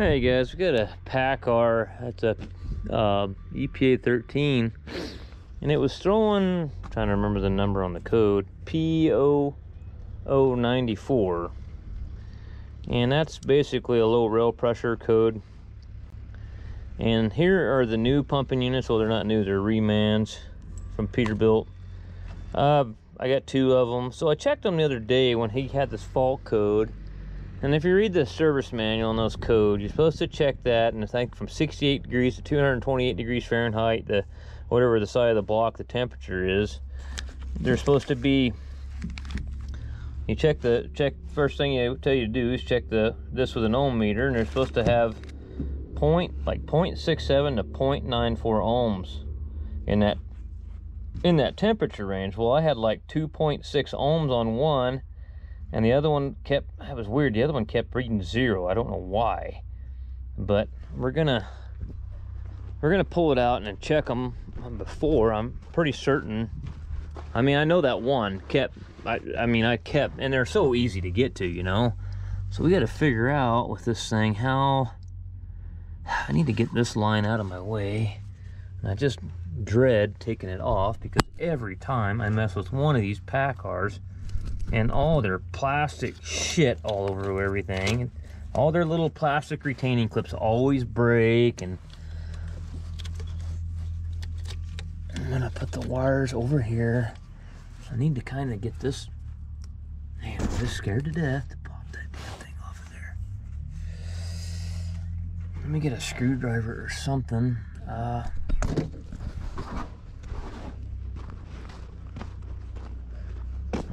Hey guys, we got a PACCAR. That's a uh, EPA 13, and it was throwing. I'm trying to remember the number on the code. P0094, and that's basically a low rail pressure code. And here are the new pumping units. Well, they're not new; they're remans from Peterbilt. Uh, I got two of them. So I checked them the other day when he had this fault code and if you read the service manual and those codes, you're supposed to check that and I think from 68 degrees to 228 degrees Fahrenheit, the whatever the side of the block the temperature is, they're supposed to be you check the check first thing they tell you to do is check the this with an ohm meter and they're supposed to have point like 0.67 to 0.94 ohms in that in that temperature range. Well, I had like 2.6 ohms on one and the other one kept that was weird the other one kept reading zero. I don't know why. But we're gonna we're gonna pull it out and check them before. I'm pretty certain. I mean i know that one kept i, I mean i kept and they're so easy to get to you know? So we got to figure out with this thing how i need to get this line out of my way. And i just dread taking it off because every time i mess with one of these PACCARs and all their plastic shit all over everything. All their little plastic retaining clips always break and I'm gonna put the wires over here. I need to kind of get this. Man, I'm just scared to death to pop that damn thing off of there. Let me get a screwdriver or something. Uh,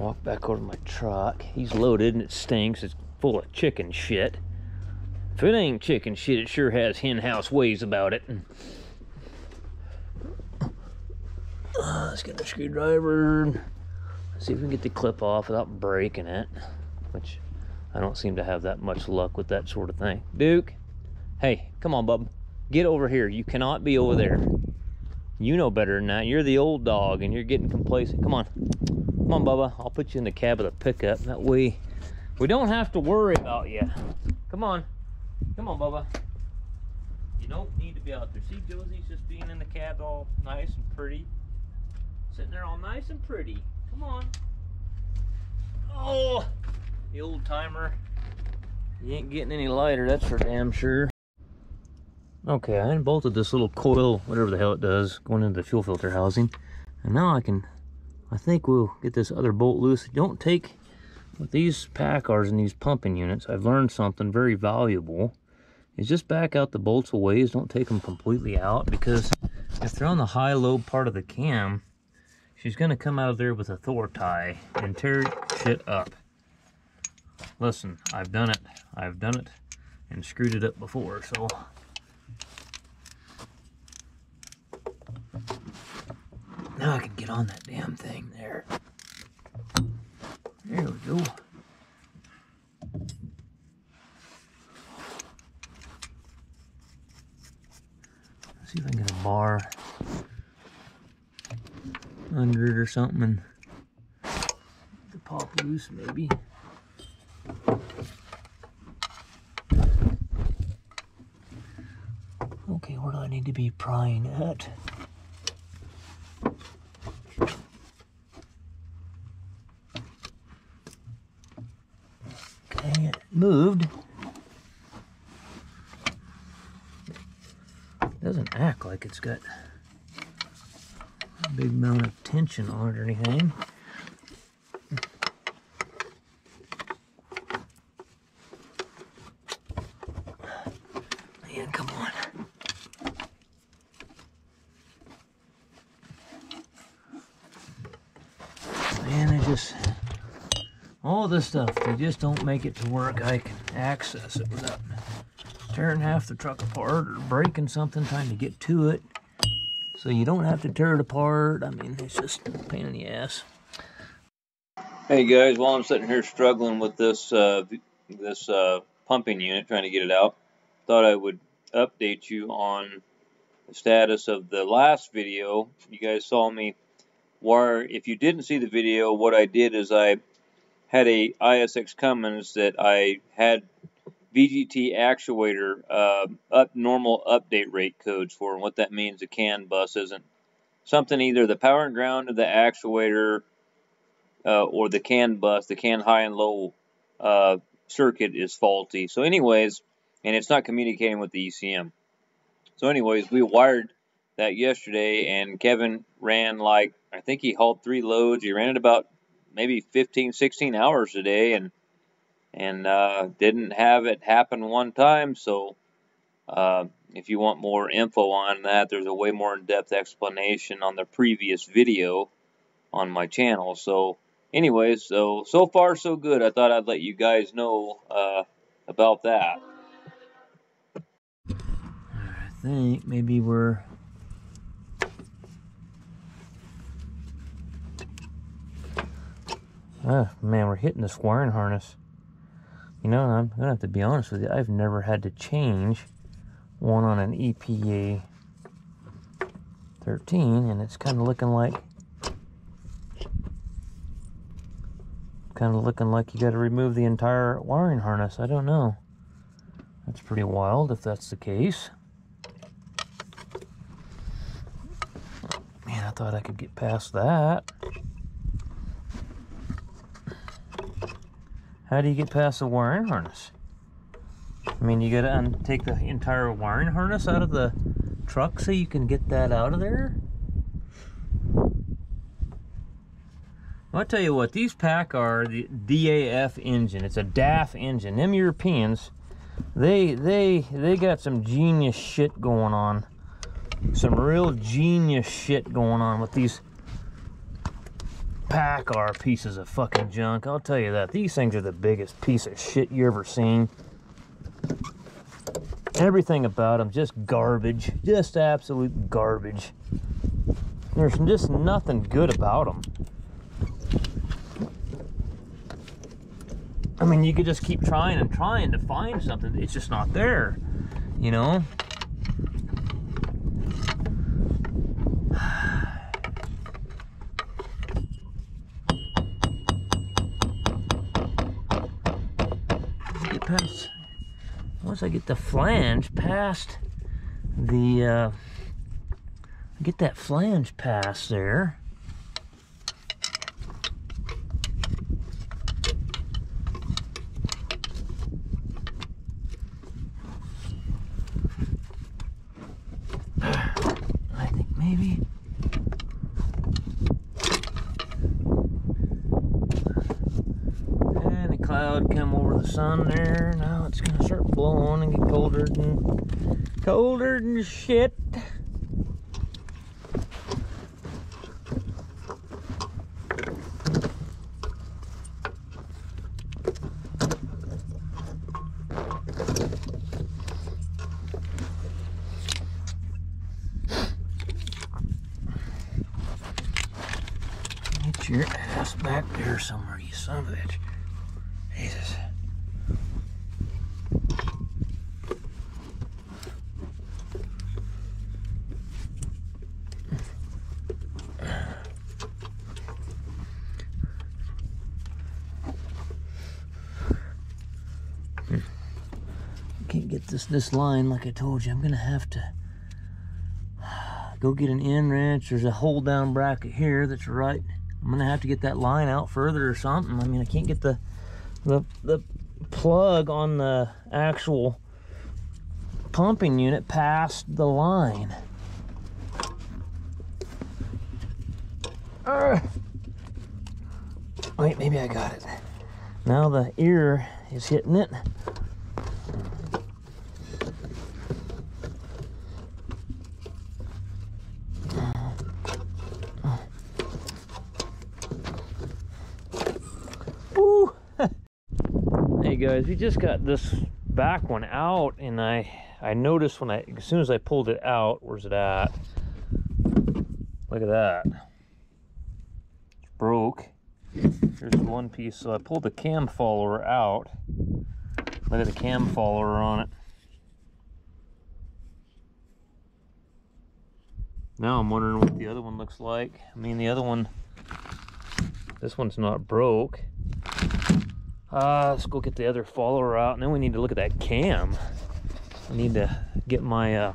walk back over to my truck. He's loaded and it stinks. It's full of chicken shit. If it ain't chicken shit, it sure has hen house ways about it. Uh, let's get the screwdriver. Let's see if we can get the clip off without breaking it. Which I don't seem to have that much luck with that sort of thing. Duke, hey, come on, bub. Get over here. You cannot be over there. You know better than that. You're the old dog and you're getting complacent. Come on. Come on, Bubba. I'll put you in the cab of the pickup. That way we don't have to worry about you. Come on. Come on, Bubba. You don't need to be out there. See, Josie's just being in the cab all nice and pretty. Sitting there all nice and pretty. Come on. Oh, the old timer. You ain't getting any lighter, that's for damn sure. Okay, I unbolted this little coil, whatever the hell it does, going into the fuel filter housing. And now I can I think we'll get this other bolt loose. Don't take, with these PACCARs and these pumping units, I've learned something very valuable. Is just back out the bolts a ways. Don't take them completely out because if they're on the high-low part of the cam, she's going to come out of there with a Thor tie and tear shit up. Listen, I've done it. I've done it and screwed it up before, so Now I can get on that damn thing there. There we go. Let's see if I can get a bar under it or something and pop loose maybe. Okay, where do I need to be prying at? moved. Doesn't act like it's got a big amount of tension on it or anything. Man, come on. Man, just all this stuff, they just don't make it to work. I can access it without tearing half the truck apart or breaking something trying to get to it. So you don't have to tear it apart. I mean, it's just a pain in the ass. Hey guys, while I'm sitting here struggling with this uh, this uh, pumping unit, trying to get it out, thought I would update you on the status of the last video. You guys saw me where, if you didn't see the video, what I did is I had a ISX Cummins that I had VGT actuator uh, abnormal update rate codes for. And what that means, the CAN bus isn't something either the power and ground of the actuator uh, or the CAN bus, the CAN high and low uh, circuit is faulty. So, anyways, and it's not communicating with the ECM. So, anyways, we wired that yesterday, and Kevin ran like I think he hauled three loads. He ran it about maybe 15, 16 hours a day, and and uh, didn't have it happen one time. So uh, if you want more info on that, there's a way more in-depth explanation on the previous video on my channel. So anyways, so so far so good. I thought I'd let you guys know uh, about that. I think maybe we're Oh man, we're hitting this wiring harness. You know, I'm gonna have to be honest with you. I've never had to change one on an EPA 13, and it's kind of looking like kind of looking like you got to remove the entire wiring harness. I don't know. That's pretty wild if that's the case. Man, I thought I could get past that. How do you get past the wiring harness? I mean, you gotta take the entire wiring harness out of the truck so you can get that out of there? I'll tell you what, these pack are the DAF engine. It's a DAF engine. Them Europeans, they they they got some genius shit going on. Some real genius shit going on with these PACCAR pieces of fucking junk. I'll tell you that. These things are the biggest piece of shit you ever seen. Everything about them just garbage. Just absolute garbage. There's just nothing good about them. I mean, you could just keep trying and trying to find something. It's just not there, you know? past, I get the flange past the, uh, get that flange past there, I think maybe the cloud come over the sun there. It's gonna start blowing and get colder than colder than shit. Get your ass back there somewhere, you son of a bitch. Jesus. Can't get this line like I told you. I'm gonna have to go get an end wrench. There's a hold down bracket here that's right. I'm gonna have to get that line out further or something. I mean, I can't get the the, the plug on the actual pumping unit past the line. Uh, wait, maybe I got it. Now the ear is hitting it. Guys we just got this back one out and I I noticed when I as soon as I pulled it out where's it at? Look at that. It's broke. Here's one piece so I pulled the cam follower out. Look at the cam follower on it. Now I'm wondering what the other one looks like. I mean the other one this one's not broke Uh, let's go get the other follower out, and then we need to look at that cam. I need to get my uh,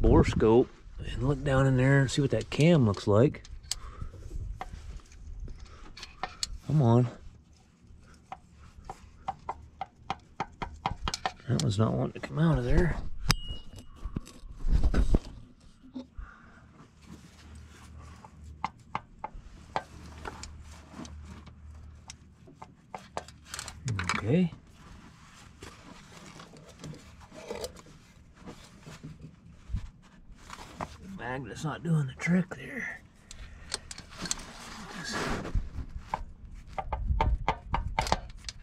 bore scope and look down in there and see what that cam looks like. Come on. That was not wanting to come out of there. Okay. The Magnet's not doing the trick there.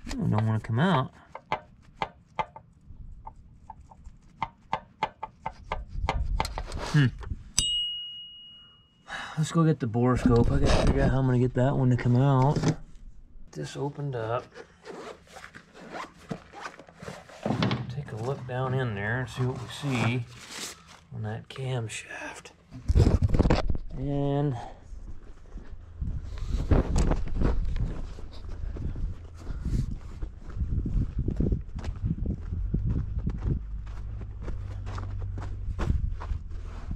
I don't want to come out. Hmm. Let's go get the borescope. I gotta figure out how I'm gonna get that one to come out. This opened up. Take a look down in there and see what we see on that camshaft. And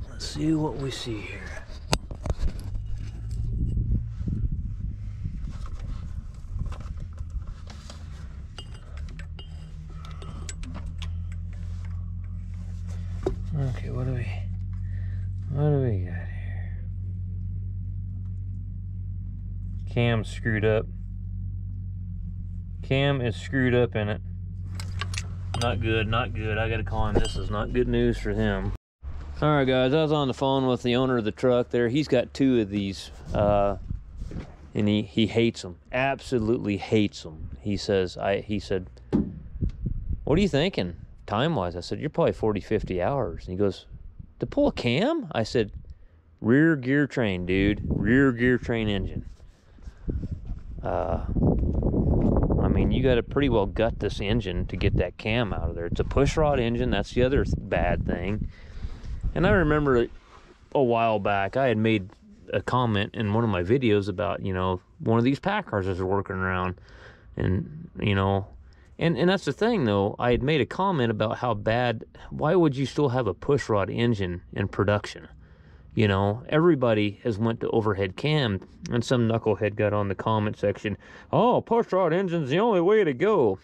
let's see what we see here. Okay, what do we what do we got here? Cam screwed up. Cam is screwed up in it. Not good, not good. I gotta call him. This is not good news for him. All right, guys. I was on the phone with the owner of the truck. There, he's got two of these, uh, and he he hates them. Absolutely hates them. He says, I. He said, "What are you thinking, time wise?" I said, "You're probably 40, 50 hours." And he goes, "To pull a cam?" I said, "Rear gear train, dude. Rear gear train engine." Uh, I mean, you got to pretty well gut this engine to get that cam out of there. It's a pushrod engine. That's the other th- bad thing. And I remember a while back, I had made a comment in one of my videos about, you know, one of these PACCARs is working around. And, you know, and, and that's the thing though, I had made a comment about how bad, why would you still have a pushrod engine in production? You know, everybody has went to overhead cam, and some knucklehead got on the comment section. Oh, pushrod engine's the only way to go.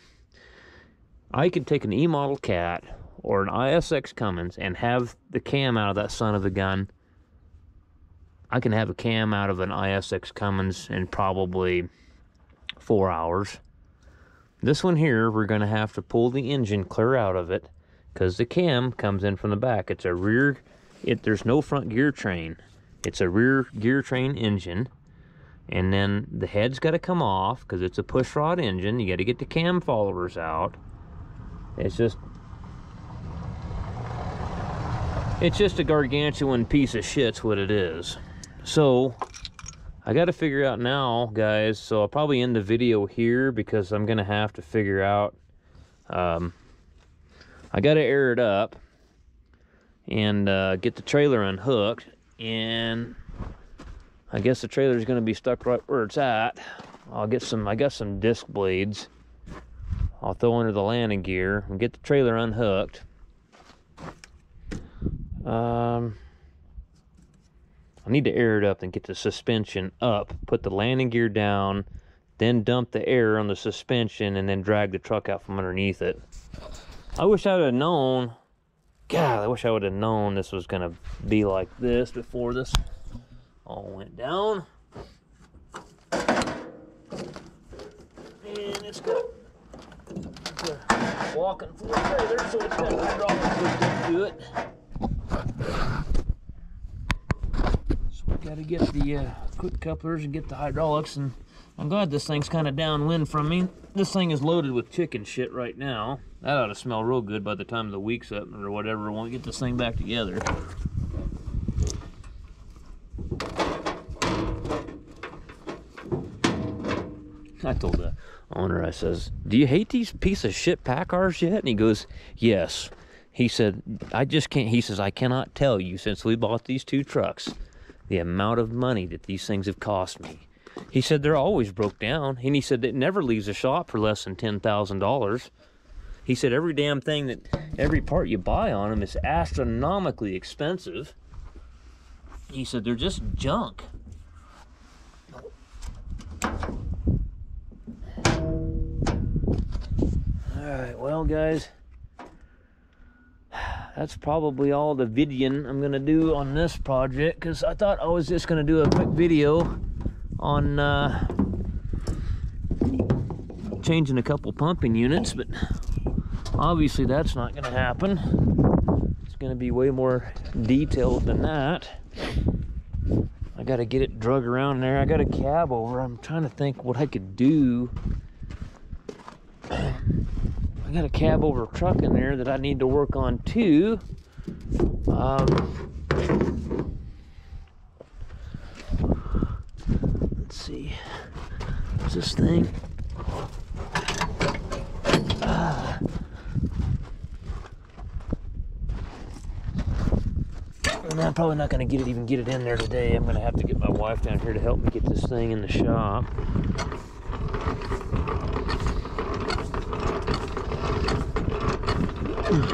I could take an E model cat or an ISX Cummins and have the cam out of that son of a gun. I can have a cam out of an ISX Cummins in probably four hours. This one here, we're going to have to pull the engine clear out of it because the cam comes in from the back. It's a rear it there's no front gear train. It's a rear gear train engine. And then the head's got to come off because it's a pushrod engine. You got to get the cam followers out. It's just it's just a gargantuan piece of shit's what it is. So I got to figure out now, guys. So I'll probably end the video here because I'm gonna have to figure out. Um, I got to air it up and uh, get the trailer unhooked and I guess the trailer is going to be stuck right where it's at I'll get some I got some disc blades I'll throw under the landing gear and get the trailer unhooked um I need to air it up and get the suspension up put the landing gear down then dump the air on the suspension and then drag the truck out from underneath it I wish I would have known God, I wish I would have known this was gonna be like this before this all went down. And it's got walking floor trailer, so it's got hydraulics hooked into it. Gotta get the uh, quick couplers and get the hydraulics and I'm glad this thing's kind of downwind from me. This thing is loaded with chicken shit right now. That ought to smell real good by the time the week's up or whatever. We Won't get this thing back together. I told the owner, I says, "Do you hate these piece of shit PACCARs yet?" And he goes, "Yes." He said, "I just can't." He says, "I cannot tell you since we bought these two trucks, the amount of money that these things have cost me." He said they're always broke down, and he said it never leaves a shop for less than ten thousand dollars. He said every damn thing that every part you buy on them is astronomically expensive. He said they're just junk. All right, well, guys, that's probably all the vidion I'm gonna do on this project because I thought I was just gonna do a quick video on uh, changing a couple pumping units, but obviously that's not gonna happen. It's gonna be way more detailed than that. I gotta get it drug around there. I got a cab over. I'm trying to think what I could do. I got a cab over truck in there that I need to work on too. Um, let's see. What's this thing? And I'm probably not going to get it even get it in there today. I'm going to have to get my wife down here to help me get this thing in the shop. I'm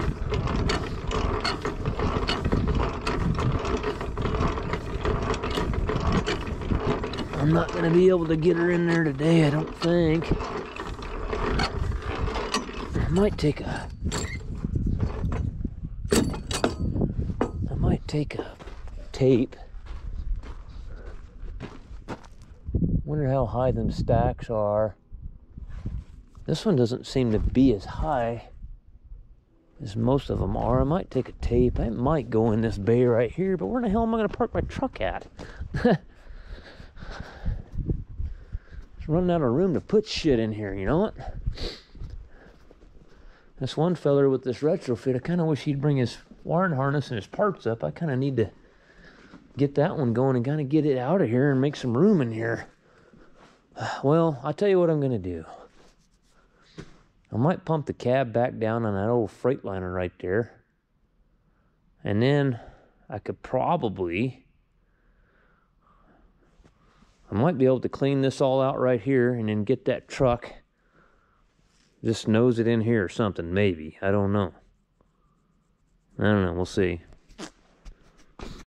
not going to be able to get her in there today, I don't think. I might take a... I might take a tape. Wonder how high them stacks are. This one doesn't seem to be as high as most of them are. I might take a tape. I might go in this bay right here, but where in the hell am I going to park my truck at? running out of room to put shit in here, you know what? This one feller with this retrofit, I kind of wish he'd bring his wiring harness and his parts up. I kind of need to get that one going and kind of get it out of here and make some room in here. Well, I'll tell you what I'm going to do. I might pump the cab back down on that old Freightliner right there. And then I could probably I might be able to clean this all out right here and then get that truck. Just nose it in here or something, maybe. I don't know. I don't know. We'll see.